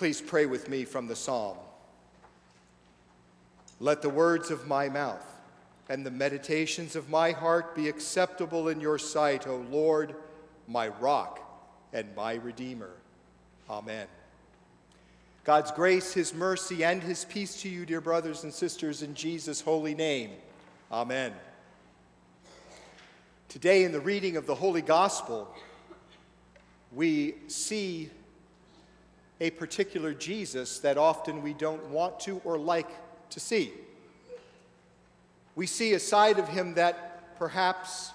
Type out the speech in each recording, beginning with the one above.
Please pray with me from the psalm. Let the words of my mouth and the meditations of my heart be acceptable in your sight, O Lord, my rock and my redeemer. Amen. God's grace, his mercy, and his peace to you, dear brothers and sisters, in Jesus' holy name. Amen. Today, in the reading of the Holy Gospel, we see a particular Jesus that often we don't want to or like to see. We see a side of him that perhaps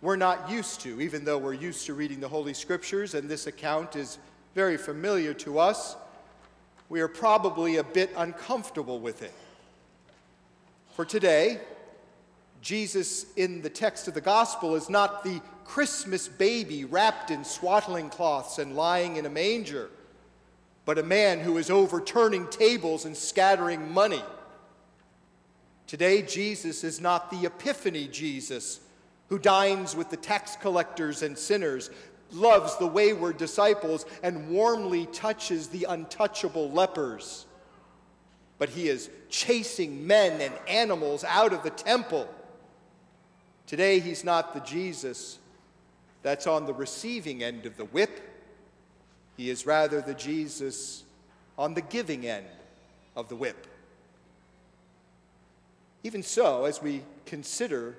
we're not used to, even though we're used to reading the Holy Scriptures, and this account is very familiar to us. We are probably a bit uncomfortable with it. For today, Jesus in the text of the gospel is not the Christmas baby wrapped in swaddling cloths and lying in a manger but a man who is overturning tables and scattering money. Today, Jesus is not the Epiphany Jesus who dines with the tax collectors and sinners, loves the wayward disciples, and warmly touches the untouchable lepers. But he is chasing men and animals out of the temple. Today, he's not the Jesus that's on the receiving end of the whip he is rather the Jesus on the giving end of the whip. Even so, as we consider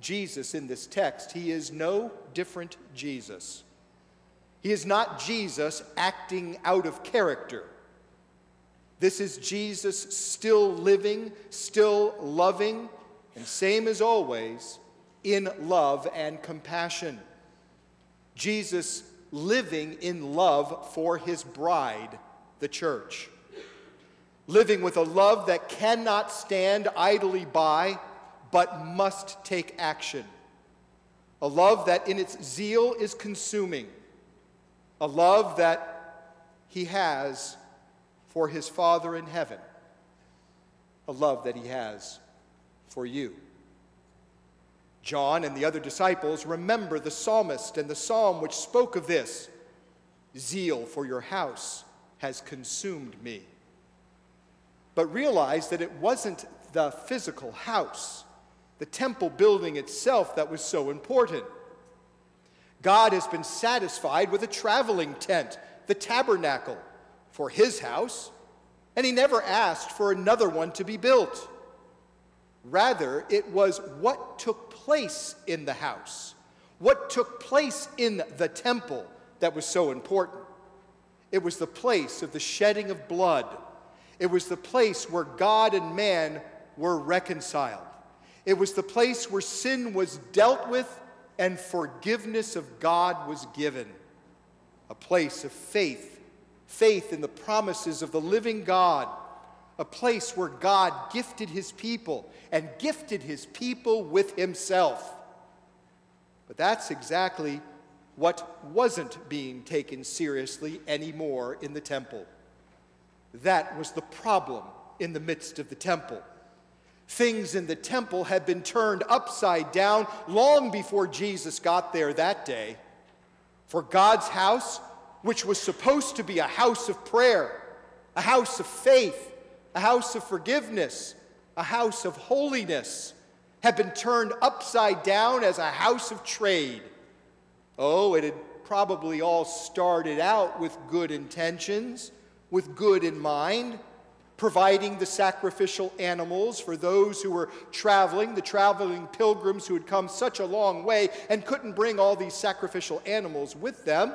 Jesus in this text, he is no different Jesus. He is not Jesus acting out of character. This is Jesus still living, still loving, and same as always, in love and compassion. Jesus living in love for his bride, the church. Living with a love that cannot stand idly by, but must take action. A love that in its zeal is consuming. A love that he has for his Father in heaven. A love that he has for you. John and the other disciples remember the psalmist and the psalm which spoke of this Zeal for your house has consumed me. But realize that it wasn't the physical house, the temple building itself, that was so important. God has been satisfied with a traveling tent, the tabernacle, for his house, and he never asked for another one to be built. Rather, it was what took place in the house, what took place in the temple that was so important. It was the place of the shedding of blood. It was the place where God and man were reconciled. It was the place where sin was dealt with and forgiveness of God was given. A place of faith, faith in the promises of the living God a place where God gifted his people and gifted his people with himself. But that's exactly what wasn't being taken seriously anymore in the temple. That was the problem in the midst of the temple. Things in the temple had been turned upside down long before Jesus got there that day. For God's house, which was supposed to be a house of prayer, a house of faith, a house of forgiveness, a house of holiness, had been turned upside down as a house of trade. Oh, it had probably all started out with good intentions, with good in mind, providing the sacrificial animals for those who were traveling, the traveling pilgrims who had come such a long way and couldn't bring all these sacrificial animals with them.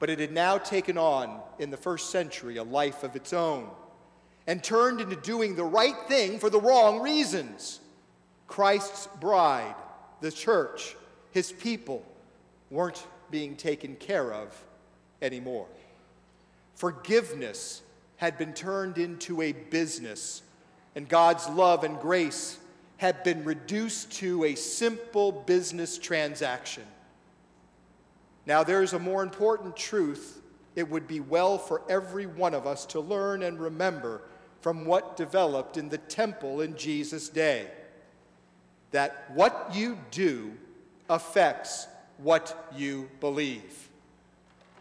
But it had now taken on, in the first century, a life of its own and turned into doing the right thing for the wrong reasons. Christ's bride, the church, his people, weren't being taken care of anymore. Forgiveness had been turned into a business, and God's love and grace had been reduced to a simple business transaction. Now, there's a more important truth it would be well for every one of us to learn and remember from what developed in the temple in Jesus' day. That what you do affects what you believe.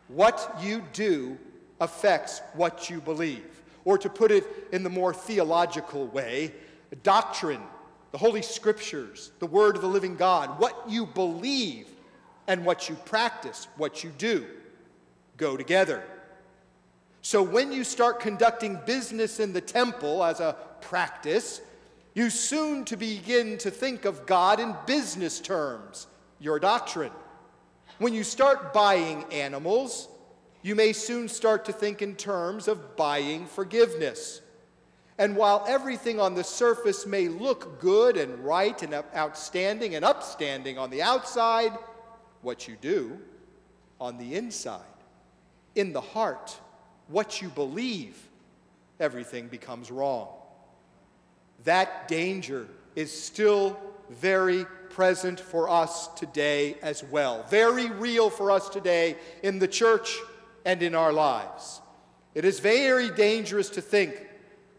What you do affects what you believe. Or to put it in the more theological way, doctrine, the Holy Scriptures, the Word of the living God, what you believe and what you practice, what you do, go together. So when you start conducting business in the temple as a practice, you soon to begin to think of God in business terms, your doctrine. When you start buying animals, you may soon start to think in terms of buying forgiveness. And while everything on the surface may look good and right and outstanding and upstanding on the outside, what you do on the inside, in the heart, what you believe, everything becomes wrong. That danger is still very present for us today as well. Very real for us today in the church and in our lives. It is very dangerous to think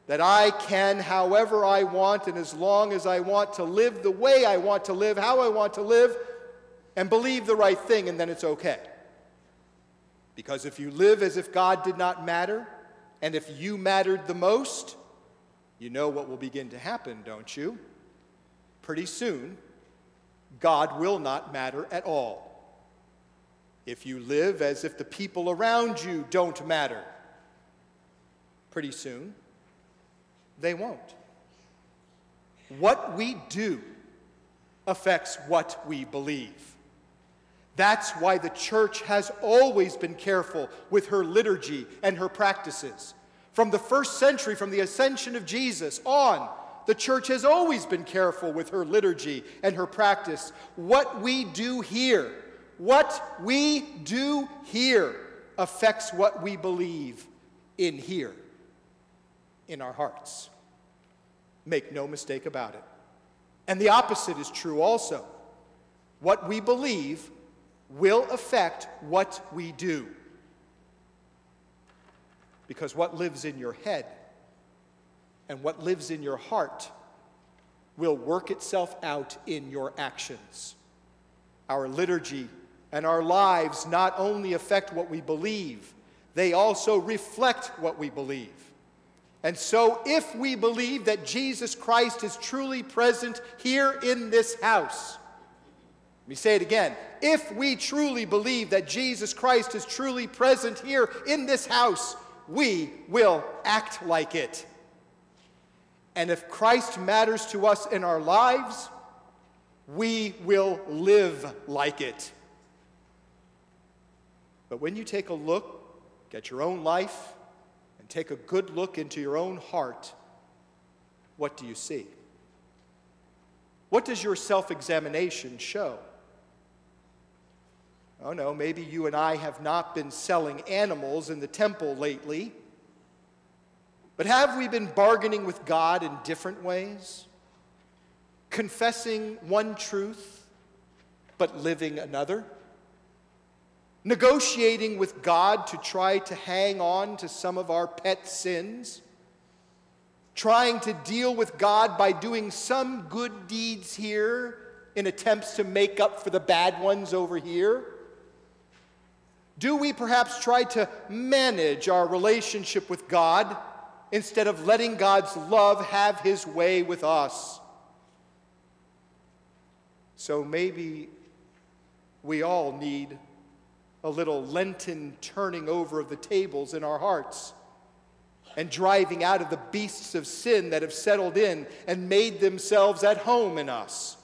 that I can, however I want, and as long as I want to live the way I want to live, how I want to live, and believe the right thing, and then it's okay. Because if you live as if God did not matter, and if you mattered the most, you know what will begin to happen, don't you? Pretty soon, God will not matter at all. If you live as if the people around you don't matter, pretty soon, they won't. What we do affects what we believe. That's why the church has always been careful with her liturgy and her practices. From the first century, from the ascension of Jesus on, the church has always been careful with her liturgy and her practice. What we do here, what we do here affects what we believe in here, in our hearts. Make no mistake about it. And the opposite is true also. What we believe will affect what we do. Because what lives in your head and what lives in your heart will work itself out in your actions. Our liturgy and our lives not only affect what we believe, they also reflect what we believe. And so, if we believe that Jesus Christ is truly present here in this house, let me say it again. If we truly believe that Jesus Christ is truly present here in this house, we will act like it. And if Christ matters to us in our lives, we will live like it. But when you take a look at your own life and take a good look into your own heart, what do you see? What does your self examination show? Oh no, maybe you and I have not been selling animals in the temple lately. But have we been bargaining with God in different ways? Confessing one truth, but living another? Negotiating with God to try to hang on to some of our pet sins? Trying to deal with God by doing some good deeds here in attempts to make up for the bad ones over here? Do we perhaps try to manage our relationship with God instead of letting God's love have his way with us? So maybe we all need a little Lenten turning over of the tables in our hearts and driving out of the beasts of sin that have settled in and made themselves at home in us.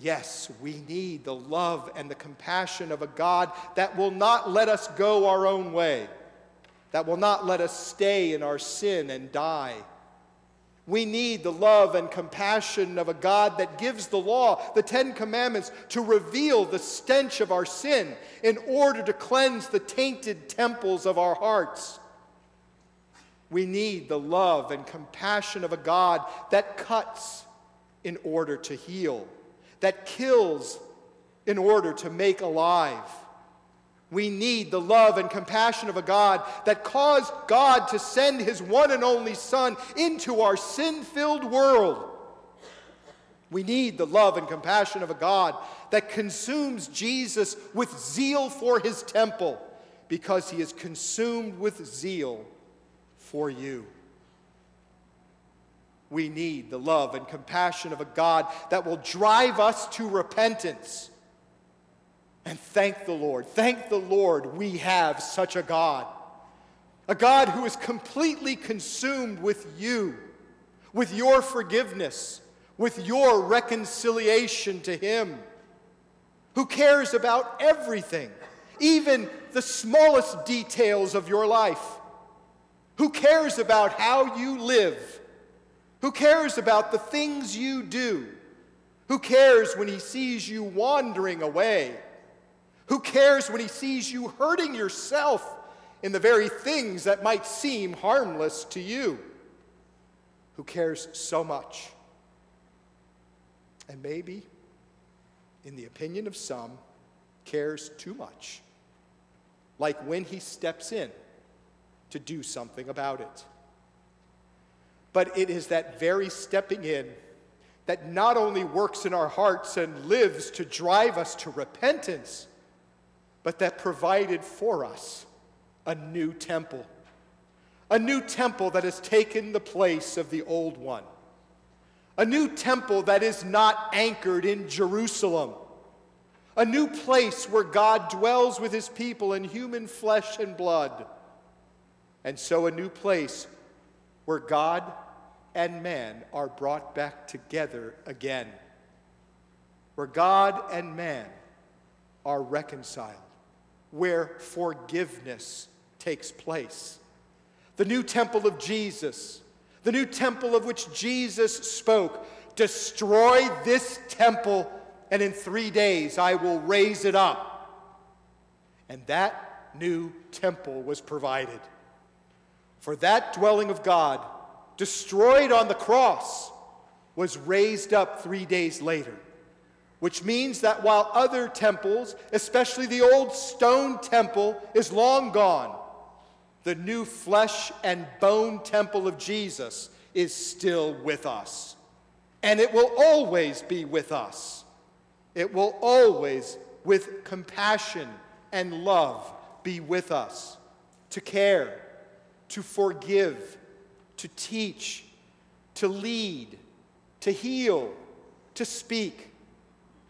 Yes, we need the love and the compassion of a God that will not let us go our own way, that will not let us stay in our sin and die. We need the love and compassion of a God that gives the law, the Ten Commandments, to reveal the stench of our sin in order to cleanse the tainted temples of our hearts. We need the love and compassion of a God that cuts in order to heal that kills in order to make alive. We need the love and compassion of a God that caused God to send his one and only Son into our sin filled world. We need the love and compassion of a God that consumes Jesus with zeal for his temple, because he is consumed with zeal for you. We need the love and compassion of a God that will drive us to repentance. And thank the Lord, thank the Lord, we have such a God. A God who is completely consumed with you, with your forgiveness, with your reconciliation to Him, who cares about everything, even the smallest details of your life, who cares about how you live who cares about the things you do? Who cares when he sees you wandering away? Who cares when he sees you hurting yourself in the very things that might seem harmless to you? Who cares so much? And maybe, in the opinion of some, cares too much. Like when he steps in to do something about it. But it is that very stepping in that not only works in our hearts and lives to drive us to repentance, but that provided for us a new temple. A new temple that has taken the place of the old one. A new temple that is not anchored in Jerusalem. A new place where God dwells with his people in human flesh and blood. And so, a new place where God and man are brought back together again, where God and man are reconciled, where forgiveness takes place. The new temple of Jesus, the new temple of which Jesus spoke destroy this temple, and in three days I will raise it up. And that new temple was provided. For that dwelling of God, destroyed on the cross, was raised up three days later. Which means that while other temples, especially the old stone temple, is long gone, the new flesh and bone temple of Jesus is still with us. And it will always be with us. It will always, with compassion and love, be with us to care, to forgive, to teach, to lead, to heal, to speak,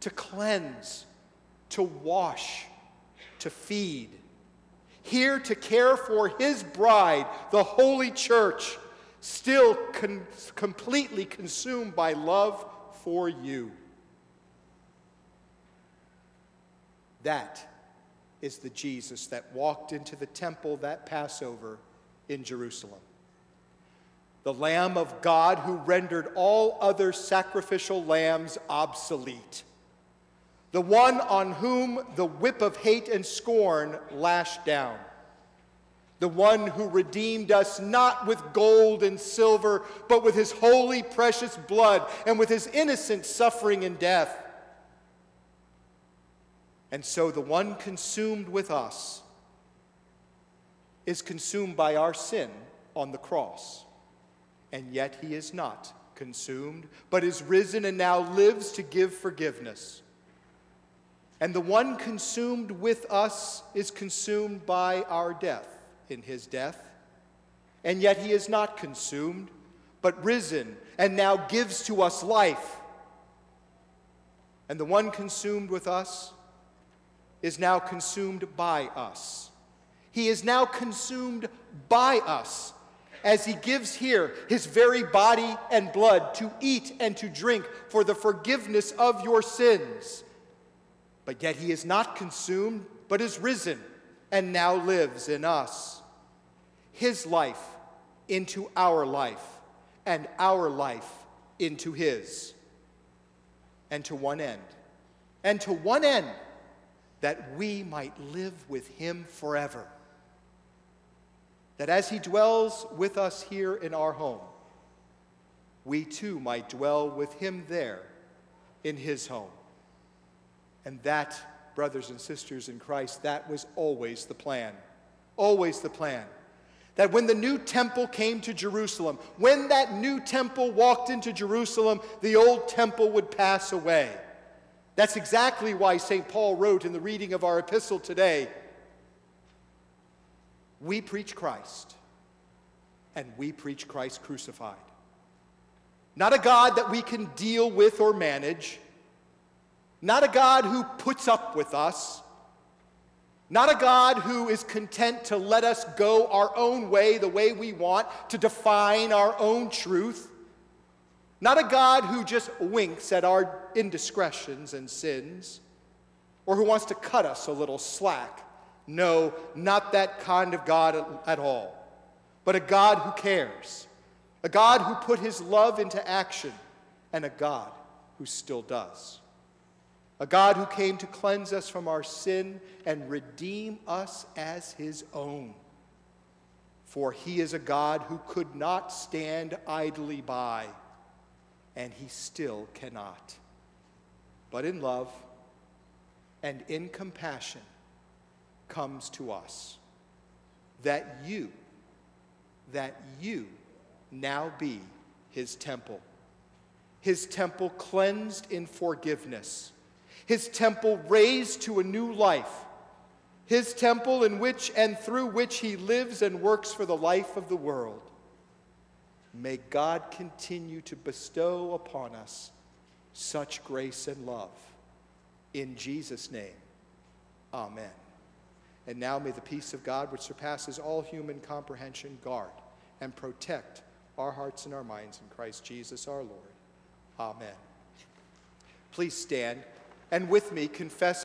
to cleanse, to wash, to feed. Here to care for his bride, the Holy Church, still con- completely consumed by love for you. That is the Jesus that walked into the temple that Passover in Jerusalem. The Lamb of God who rendered all other sacrificial lambs obsolete, the one on whom the whip of hate and scorn lashed down, the one who redeemed us not with gold and silver, but with his holy, precious blood and with his innocent suffering and death. And so the one consumed with us is consumed by our sin on the cross and yet he is not consumed, but is risen and now lives to give forgiveness. And the one consumed with us is consumed by our death in his death. And yet he is not consumed, but risen and now gives to us life. And the one consumed with us is now consumed by us. He is now consumed by us as he gives here his very body and blood to eat and to drink for the forgiveness of your sins. But yet he is not consumed, but is risen and now lives in us. His life into our life, and our life into his. And to one end, and to one end, that we might live with him forever that as he dwells with us here in our home, we too might dwell with him there in his home. And that, brothers and sisters in Christ, that was always the plan. Always the plan. That when the new temple came to Jerusalem, when that new temple walked into Jerusalem, the old temple would pass away. That's exactly why St. Paul wrote in the reading of our epistle today We preach Christ, and we preach Christ crucified. Not a God that we can deal with or manage, not a God who puts up with us, not a God who is content to let us go our own way, the way we want, to define our own truth. Not a God who just winks at our indiscretions and sins, or who wants to cut us a little slack. No, not that kind of God at all, but a God who cares, a God who put his love into action, and a God who still does. A God who came to cleanse us from our sin and redeem us as his own. For he is a God who could not stand idly by, and he still cannot. But in love and in compassion comes to us that you, that you now be his temple, his temple cleansed in forgiveness his temple raised to a new life, his temple in which and through which he lives and works for the life of the world. May God continue to bestow upon us such grace and love. In Jesus' name, amen. And now may the peace of God, which surpasses all human comprehension, guard and protect our hearts and our minds in Christ Jesus our Lord. Amen. Please stand and with me confess